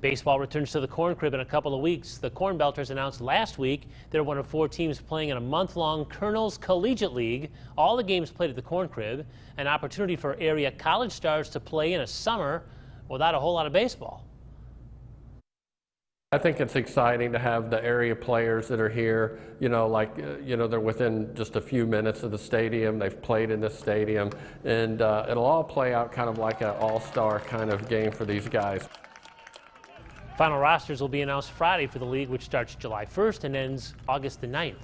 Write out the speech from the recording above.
Baseball returns to the Corn Crib in a couple of weeks. The CornBelters announced last week they're one of four teams playing in a month-long Colonels Collegiate League. All the games played at the Corn Crib, an opportunity for area college stars to play in a summer without a whole lot of baseball. I think it's exciting to have the area players that are here, you know, like, uh, you know, they're within just a few minutes of the stadium. They've played in this stadium, and uh, it'll all play out kind of like an all-star kind of game for these guys. Final rosters will be announced Friday for the league, which starts July 1st and ends August the 9th.